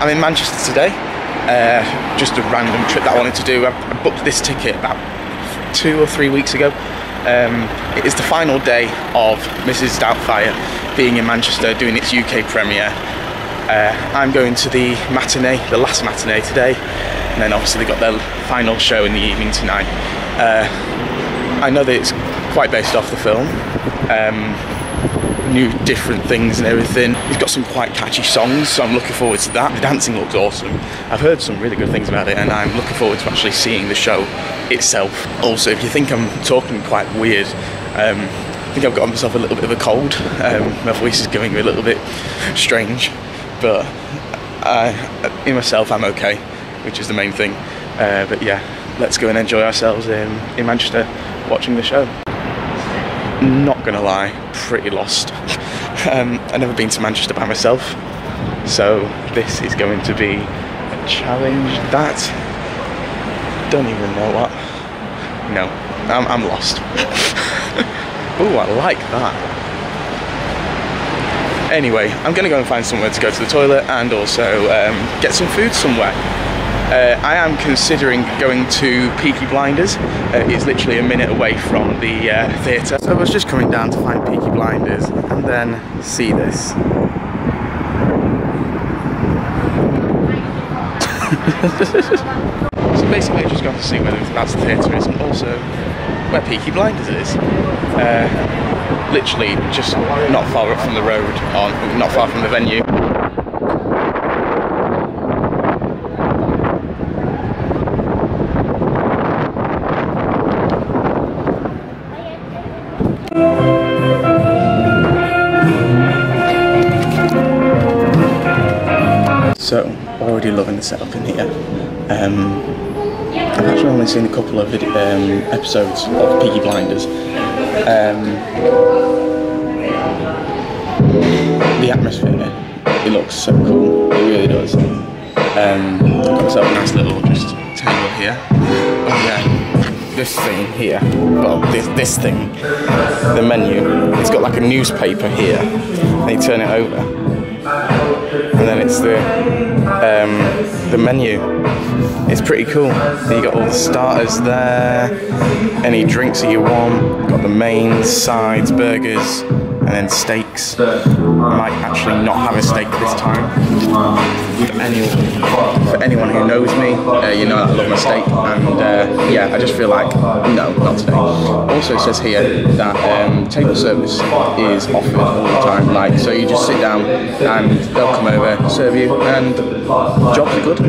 I'm in Manchester today. Uh, just a random trip that I wanted to do. I, I booked this ticket about two or three weeks ago. Um, it is the final day of Mrs. Doubtfire being in Manchester doing its UK premiere. Uh, I'm going to the matinee, the last matinee today, and then obviously they got their final show in the evening tonight. Uh, I know that it's quite based off the film. Um, new different things and everything. He's got some quite catchy songs, so I'm looking forward to that. The dancing looks awesome. I've heard some really good things about it, and I'm looking forward to actually seeing the show itself. Also, if you think I'm talking quite weird, um, I think I've got myself a little bit of a cold. Um, my voice is going a little bit strange, but I, in myself, I'm okay, which is the main thing. Uh, but yeah, let's go and enjoy ourselves in, in Manchester watching the show not gonna lie, pretty lost. um, I've never been to Manchester by myself, so this is going to be a challenge that don't even know what. No, I'm, I'm lost. oh, I like that. Anyway, I'm gonna go and find somewhere to go to the toilet and also um, get some food somewhere. Uh, I am considering going to Peaky Blinders. Uh, it's literally a minute away from the uh, theatre. So I was just coming down to find Peaky Blinders and then see this. so basically I've just gone to see whether that's the theatre is and also where Peaky Blinders is. Uh, literally just not far up from the road, not far from the venue. So, already loving the setup in here. Um, I've actually only seen a couple of video, um, episodes of Peaky Blinders. Um, the atmosphere, it it looks so cool. It really does. Um, got myself a nice little just table here. Oh yeah, this thing here. Well, this this thing, the menu. It's got like a newspaper here. They turn it over it's the um, the menu. It's pretty cool. You got all the starters there, any drinks that you want. Got the mains, sides, burgers, and then steaks. Might actually not have a steak this time. For anyone, for anyone who knows me, uh, you know I love my steak, and uh, yeah, I just feel like no, not today. Also, it says here that um, table service is offered all the time. Like, so you just sit down and they'll come over, serve you, and jobs are good.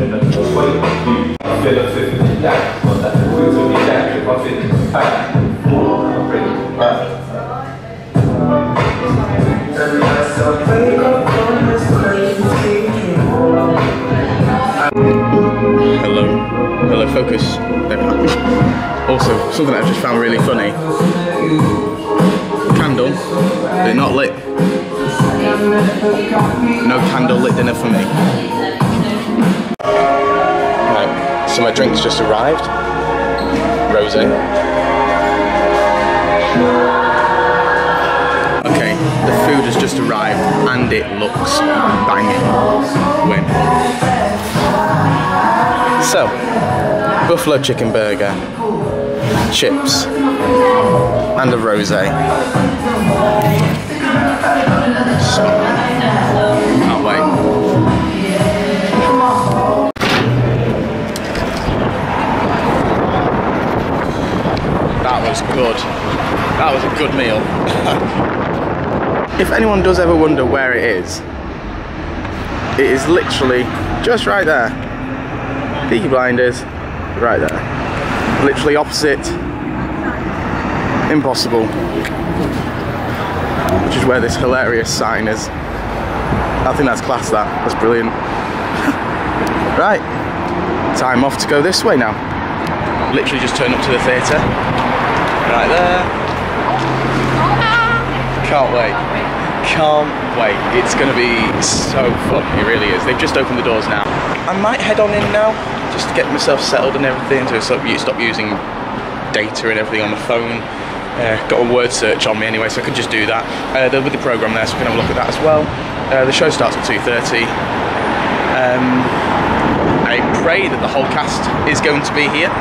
Focus. Also, something I just found really funny. Candle, they're not lit. No candle lit dinner for me. Right, so my drink's just arrived. Rosé. Okay, the food has just arrived and it looks banging. Win. So, buffalo chicken burger, chips, and a rosé. So, can't wait. That was good. That was a good meal. if anyone does ever wonder where it is, it is literally just right there. Peaky Blinders, right there. Literally opposite Impossible, which is where this hilarious sign is. I think that's class that, that's brilliant. right, time off to go this way now. Literally just turned up to the theatre, right there. Can't wait. Can't wait. It's going to be so fun. It really is. They've just opened the doors now. I might head on in now just to get myself settled and everything to you stop using data and everything on the phone. Uh, got a word search on me anyway, so I could just do that. Uh, there'll be the program there, so we can have a look at that as well. Uh, the show starts at 2.30. Um, I pray that the whole cast is going to be here.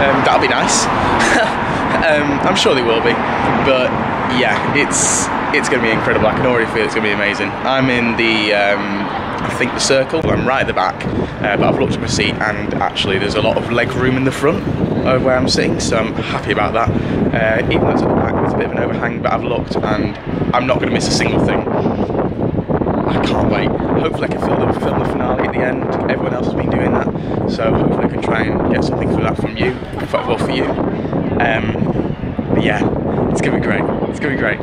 Um, that'll be nice. um, I'm sure they will be, but yeah, it's it's going to be incredible. I can already feel it's going to be amazing. I'm in the um, I think the circle. I'm right at the back, uh, but I've looked at my seat and actually there's a lot of leg room in the front of where I'm sitting, so I'm happy about that. Uh, even though it's at the back, there's a bit of an overhang, but I've looked and I'm not going to miss a single thing. I can't wait. Hopefully I can film the, film the finale at the end. Everyone else has been doing that, so hopefully I can try and get something for that from you, well for you. Um, but yeah, it's gonna be great. It's gonna be great.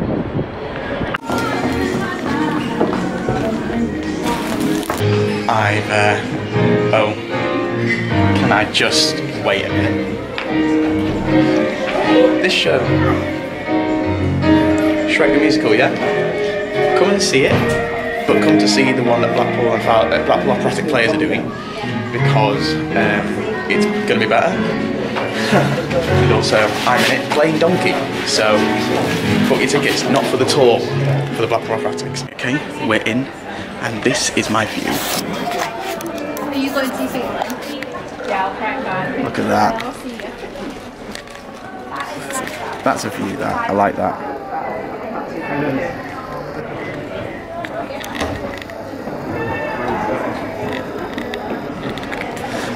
I've, uh, oh, can I just wait a minute? This show, Shrek the Musical, yeah? Come and see it, but come to see the one that Blackpool and Fal- uh, Blackpool Operatic Players are doing because um, it's going to be better. and also, I'm in it playing Donkey, so book your tickets, not for the tour, for the Blackpool Operatics. Okay, we're in, and this is my view. Are you going to see Finland? Yeah, I'll crack that. Look at that. I'll see you. That's a view, that. I like that.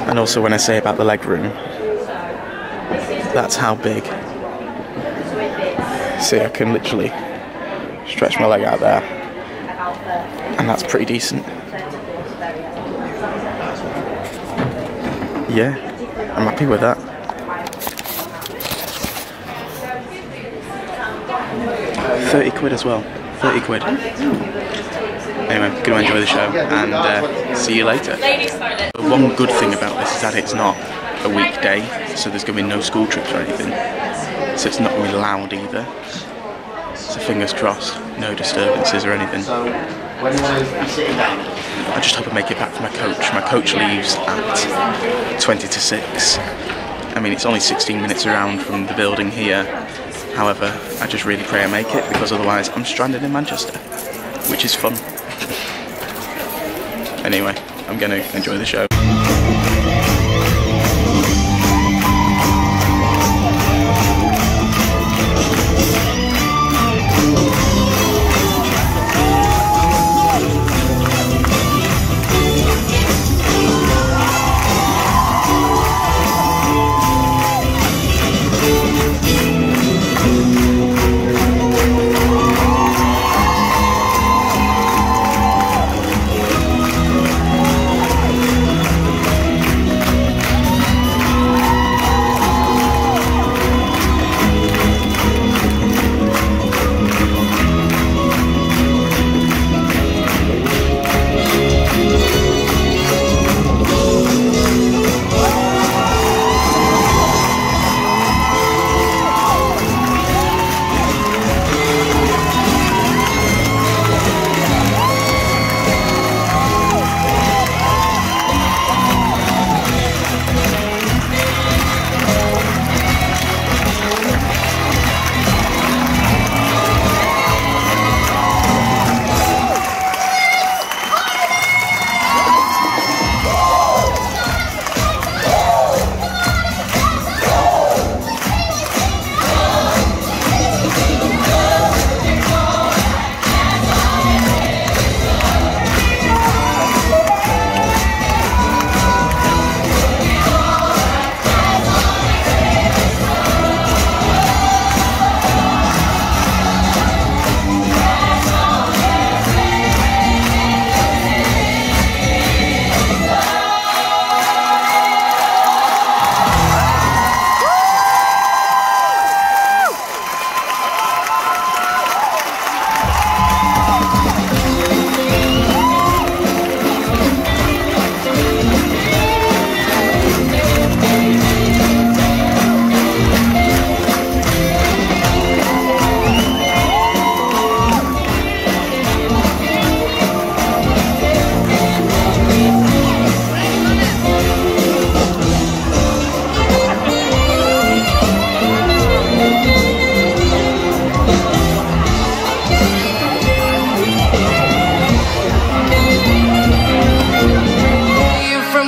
And also, when I say about the leg room, that's how big. See, I can literally stretch my leg out there, and that's pretty decent. Yeah, I'm happy with that. Thirty quid as well. Thirty quid. Anyway, gonna enjoy the show and uh, see you later. One good thing about this is that it's not a weekday, so there's gonna be no school trips or anything. So it's not be loud either. So fingers crossed, no disturbances or anything. When you want to be sitting down, I just hope I make it back for my coach. My coach leaves at 20 to 6. I mean, it's only 16 minutes around from the building here. However, I just really pray I make it because otherwise I'm stranded in Manchester, which is fun. Anyway, I'm going to enjoy the show.